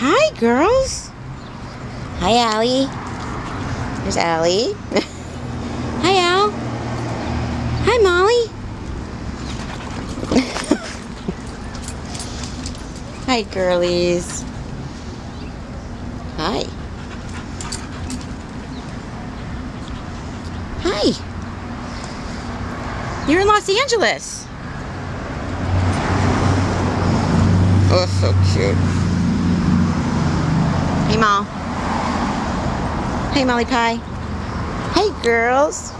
Hi, girls. Hi, Ally. There's Ally. Hi, Al. Hi, Molly. Hi, girlies. Hi. Hi. You're in Los Angeles. Oh, so cute. Hey, Mom. Hey, Molly Pie. Hey, girls.